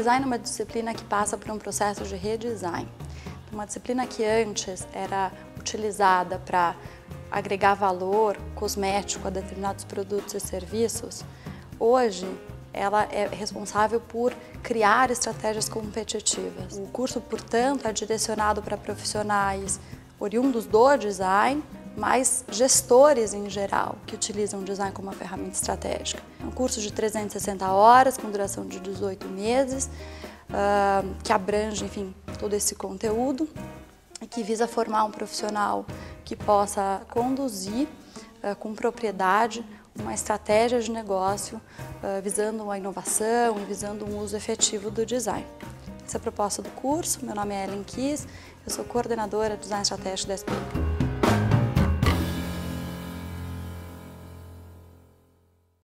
design é uma disciplina que passa por um processo de redesign. Uma disciplina que antes era utilizada para agregar valor cosmético a determinados produtos e serviços, hoje ela é responsável por criar estratégias competitivas. O curso, portanto, é direcionado para profissionais oriundos do design, mas gestores em geral, que utilizam o design como uma ferramenta estratégica. É um curso de 360 horas, com duração de 18 meses, uh, que abrange, enfim, todo esse conteúdo e que visa formar um profissional que possa conduzir uh, com propriedade uma estratégia de negócio uh, visando a inovação e visando um uso efetivo do design. Essa é a proposta do curso. Meu nome é Ellen Kiss, eu sou coordenadora de design estratégico da SPI.